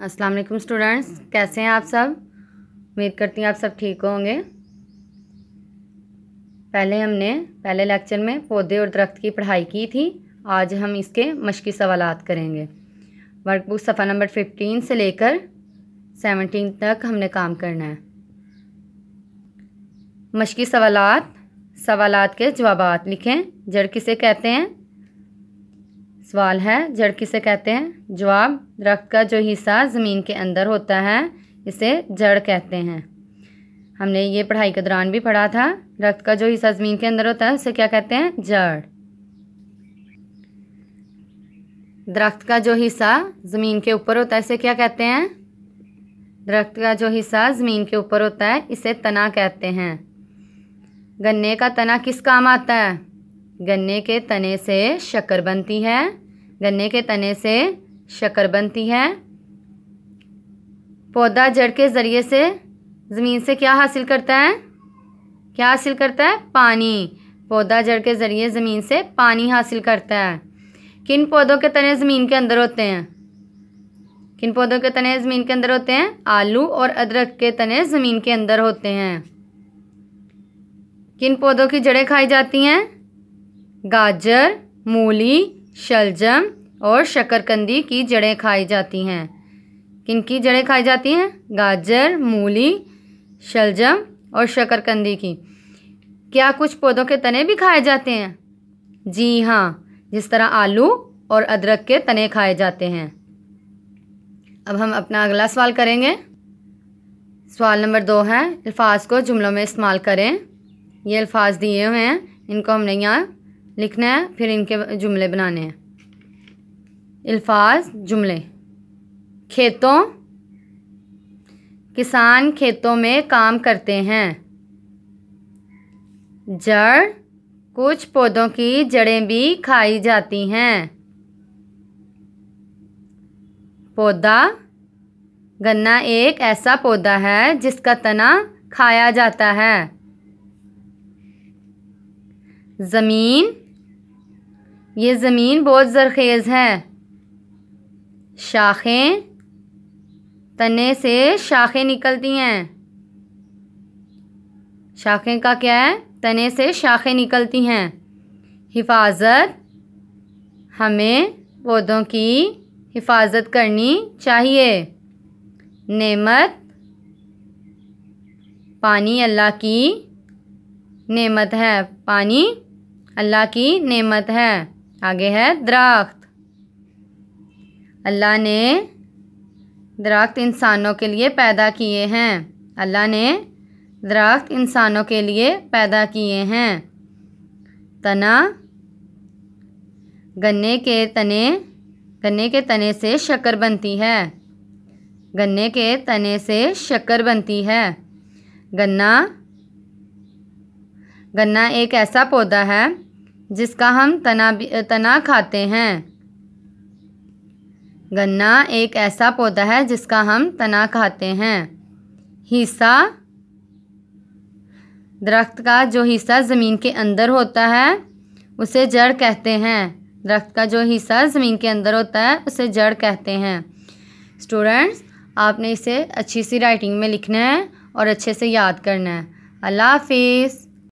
अस्सलाम वालेकुम स्टूडेंट्स, कैसे हैं आप सब? उम्मीद करती हैं आप सब ठीक होंगे। पहले हमने, पहले लेक्चर में पौधे और दरख्त की पढ़ाई की थी। आज हम इसके मशक़ी सवाल करेंगे। वर्कबुक सफ़ा नंबर फिफ्टीन से लेकर सेवनटीन तक हमने काम करना है। मशक़ी सवाल सवाल के जवाब लिखें, जड़ किसे कहते हैं? सवाल है जड़ किसे कहते हैं, जवाब दरख्त का जो हिस्सा ज़मीन के अंदर होता है, इसे जड़ कहते हैं। हमने ये पढ़ाई के दौरान भी पढ़ा था दरख्त का जो हिस्सा ज़मीन के अंदर होता है, उसे क्या कहते हैं? जड़। दरख्त का जो हिस्सा ज़मीन के ऊपर होता है, इसे क्या कहते हैं? दरख्त का जो हिस्सा ज़मीन के ऊपर होता है, इसे तना कहते हैं। गन्ने का तना किस काम आता है? गन्ने के तने से शक्कर बनती है। गन्ने के तने से शक्कर बनती है। पौधा जड़ के ज़रिए से ज़मीन से क्या हासिल करता है? क्या हासिल करता है? पानी। पौधा जड़ के ज़रिए ज़मीन से पानी हासिल करता है। किन पौधों के तने ज़मीन के अंदर होते हैं? किन पौधों के तने ज़मीन के अंदर होते हैं? आलू और अदरक के तने ज़मीन के अंदर होते हैं। किन पौधों की जड़ें खाई जाती हैं? गाजर, मूली, शलजम और शकरकंदी की जड़ें खाई जाती हैं। किन की जड़ें खाई जाती हैं? गाजर, मूली, शलजम और शकरकंदी की। क्या कुछ पौधों के तने भी खाए जाते हैं? जी हाँ जिस तरह आलू और अदरक के तने खाए जाते हैं। अब हम अपना अगला सवाल करेंगे। सवाल नंबर दो है, अल्फाज को जुमलों में इस्तेमाल करें। ये अल्फाज दिए हुए हैं, इनको हमने यहाँ लिखना है, फिर इनके जुमले बनाने हैं। अल्फाज जुमले। खेतों, किसान खेतों में काम करते हैं। जड़, कुछ पौधों की जड़ें भी खाई जाती हैं। पौधा, गन्ना एक ऐसा पौधा है जिसका तना खाया जाता है। ज़मीन ये ज़मीन बहुत ज़रखेज़ है। शाखें, तने से शाखें निकलती हैं। शाखें का क्या है? तने से शाखें निकलती हैं। हिफाजत, हमें पौधों की हिफाजत करनी चाहिए। नेमत, पानी अल्लाह की नेमत है। पानी अल्लाह की नेमत है। आगे है दरख्त अल्लाह ने दरख्त इंसानों के लिए पैदा किए हैं। अल्लाह ने दरख्त इंसानों के लिए पैदा किए हैं। तना गन्ने के तने, गन्ने के तने से शक्कर बनती है। गन्ने के तने से शक्कर बनती है। गन्ना गन्ना एक ऐसा पौधा है जिसका हम तना तना खाते हैं। गन्ना एक ऐसा पौधा है जिसका हम तना खाते हैं। हिस्सा दरख्त का जो हिस्सा ज़मीन के अंदर होता है, उसे जड़ कहते हैं। दरख्त का जो हिस्सा ज़मीन के अंदर होता है, उसे जड़ कहते हैं। स्टूडेंट्स, आपने इसे अच्छी सी राइटिंग में लिखना है और अच्छे से याद करना है। अल्लाह हाफिज़।